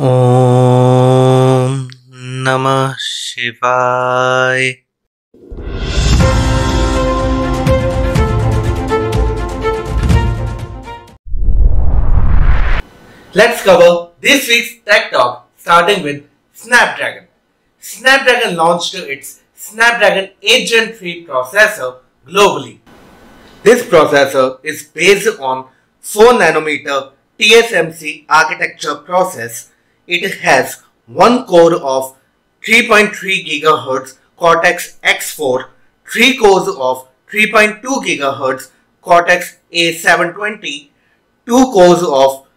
ॐ नमः शिवाय Let's cover this week's Tech Talk starting with Snapdragon. Snapdragon launched its Snapdragon 8 Gen 3 processor globally. This processor is based on 4 nanometer TSMC architecture process. it has one core of 3.3 GHz Cortex X4, 3 cores of 3.2 GHz Cortex A720, 2 cores of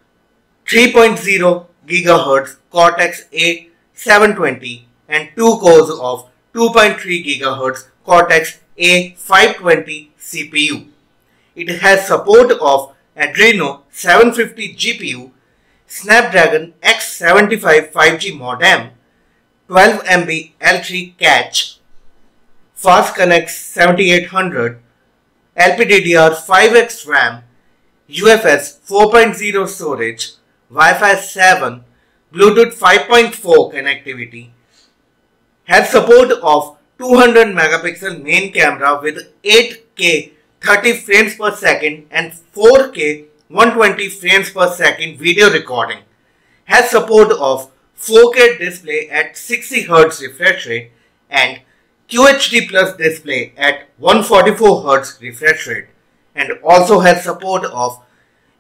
3.0 GHz Cortex A720 and 2 cores of 2.3 GHz Cortex A520 CPU. It has support of Adreno 750 GPU, Snapdragon X75 5G modem, 12 MB L3 cache, Fast Connect 7800, LPDDR5X RAM, UFS 4.0 storage, Wi-Fi 7, Bluetooth 5.4 connectivity, has support of 200 megapixel main camera with 8K 30 frames per second and 4K 120 frames per second video recording, has support of 4K display at 60 Hz refresh rate and QHD plus display at 144 Hz refresh rate and also has support of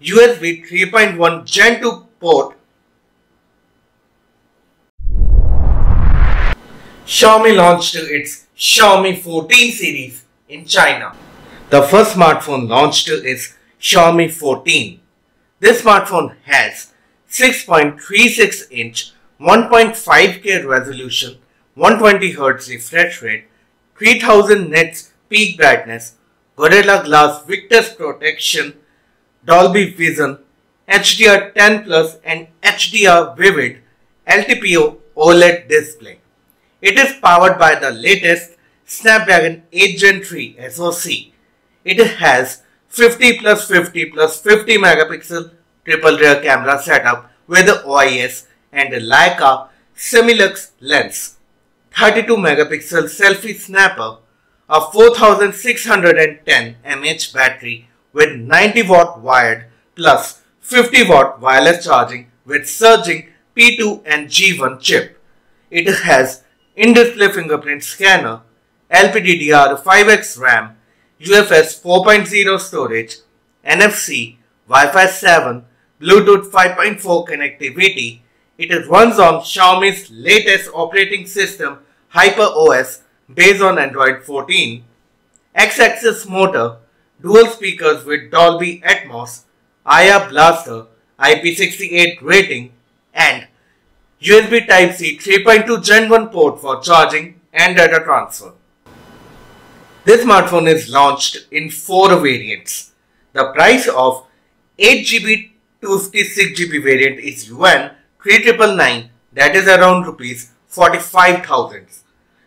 USB 3.1 Gen 2 port. Xiaomi launched its Xiaomi 14 series in China. The first smartphone launched is Xiaomi 14. This smartphone has 6.36 inch 1.5K resolution, 120 Hz refresh rate, 3000 nits peak brightness, Gorilla Glass Victus protection, Dolby Vision, HDR10 Plus and HDR Vivid LTPO OLED display. It is powered by the latest Snapdragon 8 Gen 3 SoC. It has 50 plus 50 plus 50 megapixel triple rear camera setup with the OIS and Leica Summilux lens, 32 megapixel selfie snapper, a 4610 mAh battery with 90 watt wired plus 50 watt wireless charging with surging P2 and G1 chip. It has in-display fingerprint scanner, LPDDR5X RAM, UFS 4.0 storage, NFC, Wi-Fi 7, Bluetooth 5.4 connectivity. It runs on Xiaomi's latest operating system HyperOS based on Android 14, X-axis motor, dual speakers with Dolby Atmos, IR Blaster, IP68 rating and USB Type-C 3.2 Gen 1 port for charging and data transfer. This smartphone is launched in four variants. The price of 8GB to 256GB variant is yuan 3999 that is around rupees 45,000.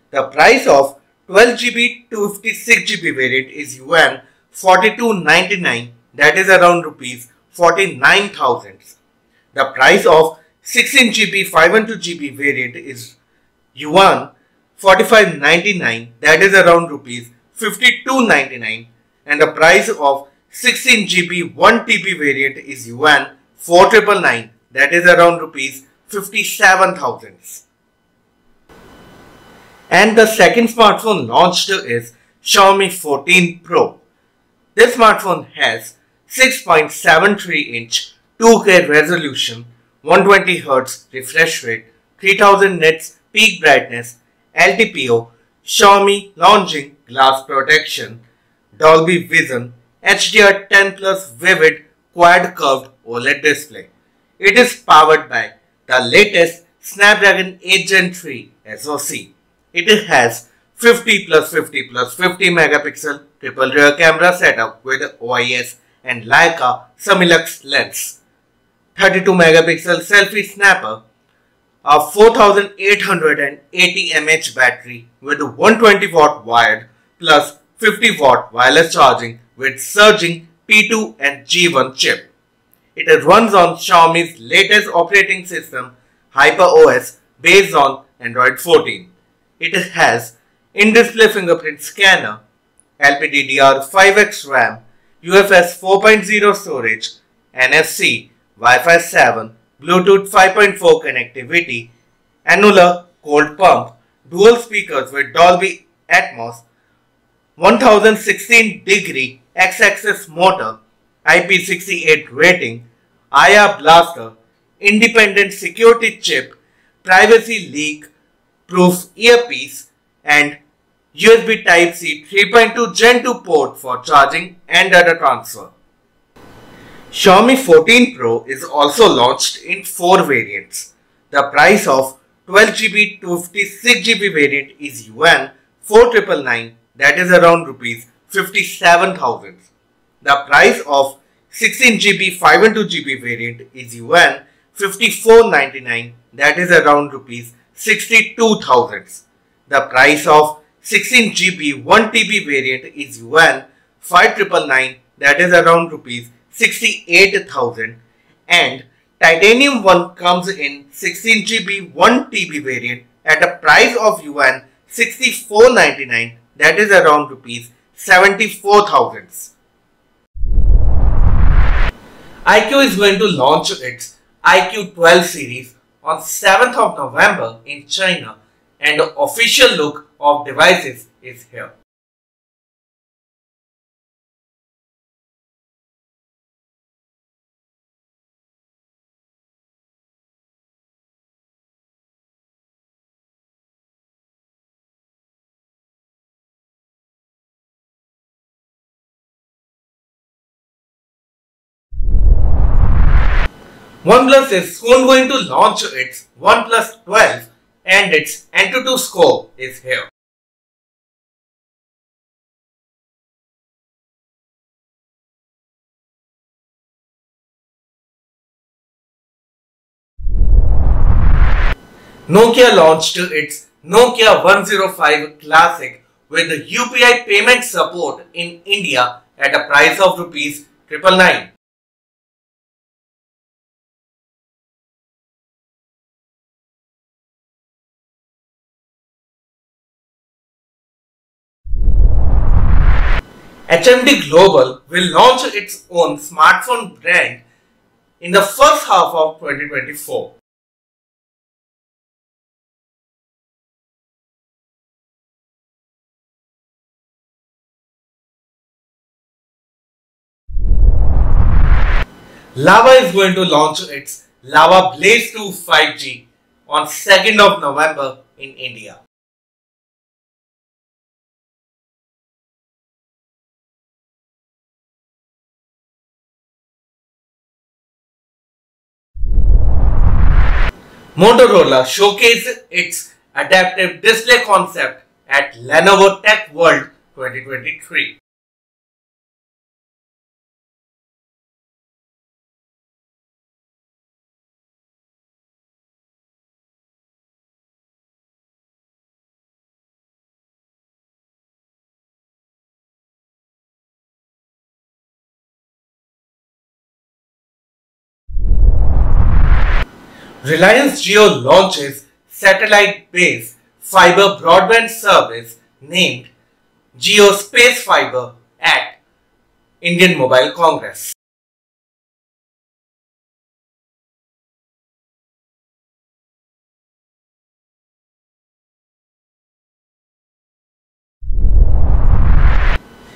The price of 12GB to 256GB variant is yuan 4299 that is around rupees 49,000. The price of 16GB 512GB variant is yuan 4599 that is around rupees 5299 and the price of 16GB 1TB variant is yuan 4999 that is around rupees 57,000. And the second smartphone launched is Xiaomi 14 Pro. This smartphone has 6.73 inch 2K resolution, 120 Hz refresh rate, 3000 nits peak brightness, LTPO, Xiaomi Longjing glass protection, Dolby Vision, HDR10 Plus Vivid Quad Curved OLED display. It is powered by the latest Snapdragon 8 Gen 3 SoC. It has 50 plus 50 plus 50 megapixel triple rear camera setup with OIS and Leica Summilux lens, 32 megapixel selfie snapper, a 4880 mAh battery with 120 watt wired plus 50 watt wireless charging with surging P2 and G1 chip. It runs on Xiaomi's latest operating system HyperOS based on Android 14. It has in-display fingerprint scanner, LPDDR5X RAM, UFS 4.0 storage, NFC, Wi-Fi 7, Bluetooth 5.4 connectivity, annular cold pump, dual speakers with Dolby Atmos, 1016 degree X-axis motor, IP68 rating, IR blaster, independent security chip, privacy leak proof earpiece and USB Type-C 3.2 Gen 2 port for charging and data transfer. Xiaomi 14 Pro is also launched in 4 variants. The price of 12GB to 56GB variant is yuan 4999 that is around rupees 57,000. The price of 16GB 512GB variant is yuan 5499 that is around rupees 62,000. The price of 16GB 1TB variant is yuan 5999 that is around rupees 68,000 and titanium one comes in 16GB 1TB variant at a price of yuan 64.99 that is around rupees 74,000. iQOO is going to launch its iQOO 12 series on 7th of November in China and the official look of devices is here. OnePlus is soon going to launch its OnePlus 12 and its Antutu scope is here. Nokia launched its Nokia 105 Classic with the UPI payment support in India at a price of rupees 999. HMD Global will launch its own smartphone brand in the first half of 2024. Lava is going to launch its Lava Blaze 2 5G on 2nd of November in India. Motorola showcased its adaptive display concept at Lenovo Tech World 2023. Reliance Jio launches satellite-based fiber broadband service named Jio Space Fiber at Indian Mobile Congress.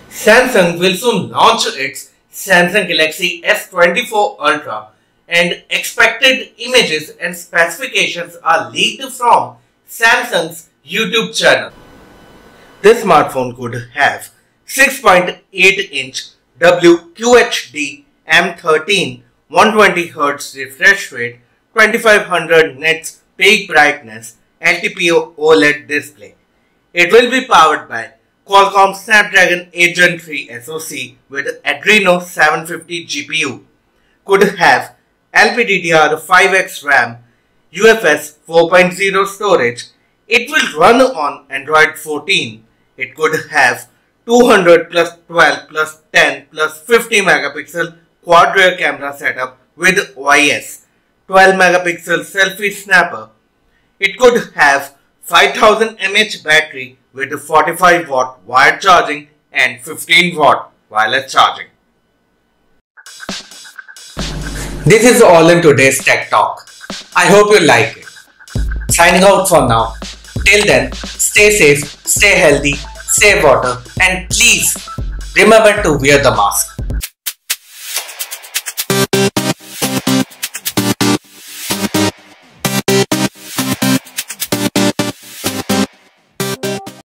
Samsung will soon launch its Samsung Galaxy S24 Ultra and expected images and specifications are leaked from Samsung's YouTube channel. This smartphone could have 6.8 inch WQHD M13 120Hz refresh rate, 2500 nits peak brightness, LTPO OLED display. It will be powered by Qualcomm Snapdragon 8 Gen 3 SoC with Adreno 750 GPU. Could have LPDDR5X RAM, UFS 4.0 storage. It will run on Android 14. It could have 200 plus 12 plus 10 plus 50 megapixel quad rear camera setup with OIS, 12 megapixel selfie snapper. It could have 5000 mAh battery with 45 watt wired charging and 15 watt wireless charging. This is all in today's Tech Talk. I hope you like it. Signing out for now. Till then, stay safe, stay healthy, save water, and please remember to wear the mask.